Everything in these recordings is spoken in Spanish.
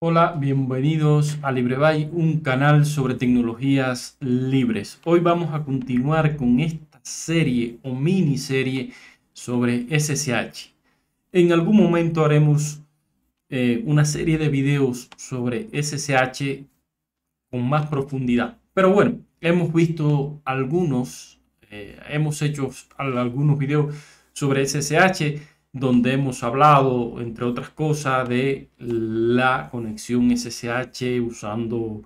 Hola, bienvenidos a LibreBay, un canal sobre tecnologías libres. Hoy vamos a continuar con esta serie o miniserie sobre SSH. En algún momento haremos eh, una serie de videos sobre SSH con más profundidad. Pero bueno, hemos visto algunos, eh, hemos hecho algunos videos sobre SSH donde hemos hablado, entre otras cosas, de la conexión SSH usando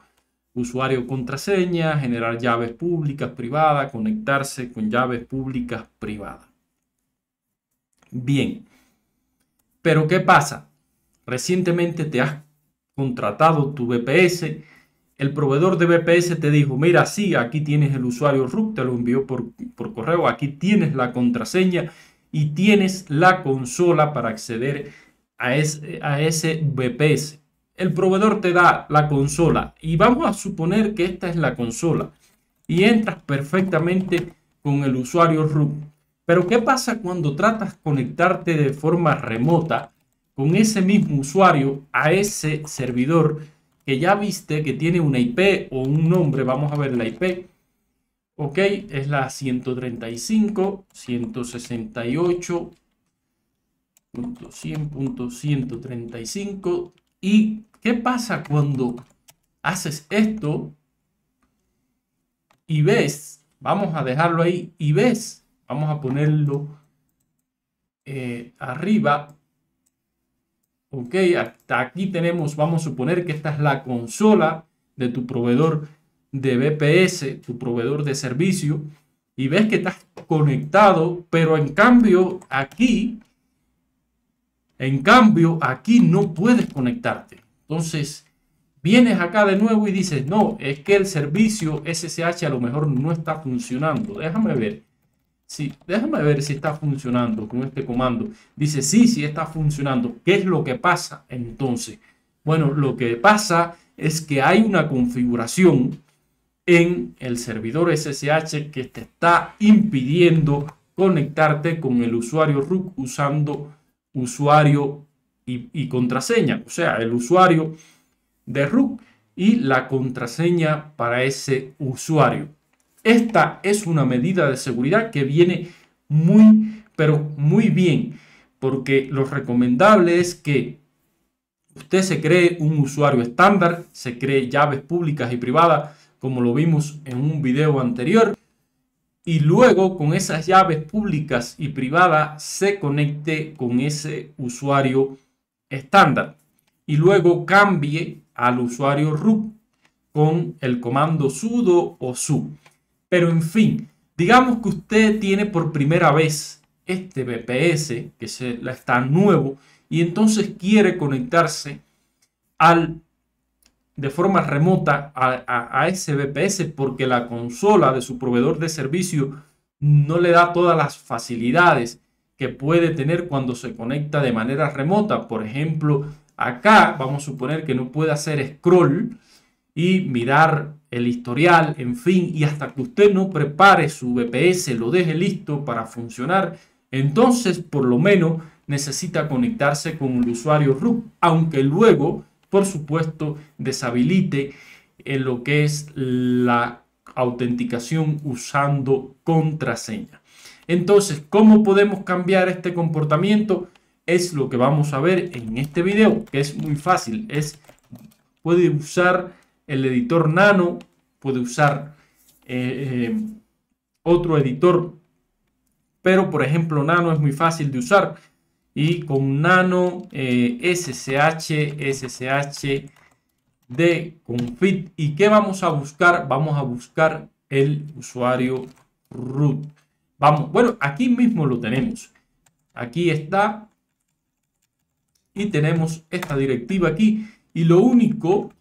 usuario contraseña, generar llaves públicas privadas, conectarse con llaves públicas privadas. Bien, pero ¿qué pasa? Recientemente te has contratado tu VPS, el proveedor de VPS te dijo, mira, sí, aquí tienes el usuario root, te lo envió por, por correo, aquí tienes la contraseña y tienes la consola para acceder a ese, a ese VPS. El proveedor te da la consola y vamos a suponer que esta es la consola y entras perfectamente con el usuario root. Pero ¿qué pasa cuando tratas conectarte de forma remota con ese mismo usuario a ese servidor que ya viste que tiene una IP o un nombre? Vamos a ver la IP Ok, es la 135, 168.100.135. ¿Y qué pasa cuando haces esto y ves? Vamos a dejarlo ahí y ves. Vamos a ponerlo eh, arriba. Ok, hasta aquí tenemos, vamos a suponer que esta es la consola de tu proveedor de BPS, tu proveedor de servicio, y ves que estás conectado, pero en cambio aquí, en cambio aquí no puedes conectarte. Entonces, vienes acá de nuevo y dices, no, es que el servicio SSH a lo mejor no está funcionando. Déjame ver. Sí, déjame ver si está funcionando con este comando. Dice, sí, sí está funcionando. ¿Qué es lo que pasa entonces? Bueno, lo que pasa es que hay una configuración en el servidor SSH que te está impidiendo conectarte con el usuario root usando usuario y, contraseña, o sea, el usuario de root y la contraseña para ese usuario. Esta es una medida de seguridad que viene muy, pero muy bien, porque lo recomendable es que usted se cree un usuario estándar, se cree llaves públicas y privadas como lo vimos en un video anterior, y luego con esas llaves públicas y privadas se conecte con ese usuario estándar y luego cambie al usuario root con el comando sudo o su. Pero en fin, digamos que usted tiene por primera vez este VPS que se, está nuevo y entonces quiere conectarse al de forma remota a, ese VPS porque la consola de su proveedor de servicio no le da todas las facilidades que puede tener cuando se conecta de manera remota. Por ejemplo, acá vamos a suponer que no puede hacer scroll y mirar el historial, en fin, y hasta que usted no prepare su VPS, lo deje listo para funcionar, entonces por lo menos necesita conectarse con el usuario root, aunque luego por supuesto, deshabilite en lo que es la autenticación usando contraseña. Entonces, ¿cómo podemos cambiar este comportamiento? Es lo que vamos a ver en este video, que es muy fácil. Es, puede usar el editor Nano, puede usar eh, eh, otro editor, pero por ejemplo Nano es muy fácil de usar y con nano eh, SSH, SSH de config. ¿Y qué vamos a buscar? Vamos a buscar el usuario root. Vamos, bueno, aquí mismo lo tenemos. Aquí está. Y tenemos esta directiva aquí. Y lo único,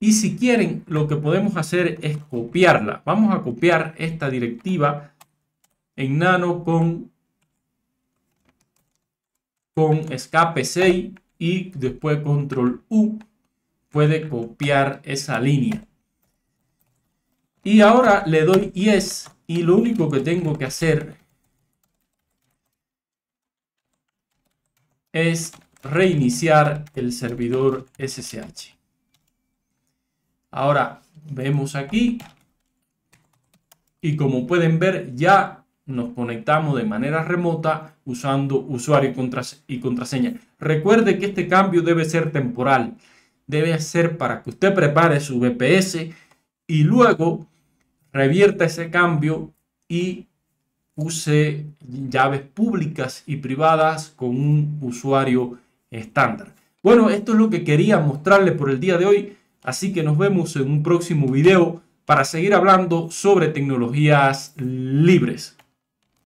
y si quieren, lo que podemos hacer es copiarla. Vamos a copiar esta directiva en nano con con escape 6 y después control U puede copiar esa línea. Y ahora le doy yes y lo único que tengo que hacer es reiniciar el servidor SSH. Ahora vemos aquí y como pueden ver ya nos conectamos de manera remota usando usuario y contraseña. Recuerde que este cambio debe ser temporal. Debe ser para que usted prepare su VPS y luego revierta ese cambio y use llaves públicas y privadas con un usuario estándar. Bueno, esto es lo que quería mostrarle por el día de hoy, así que nos vemos en un próximo video para seguir hablando sobre tecnologías libres.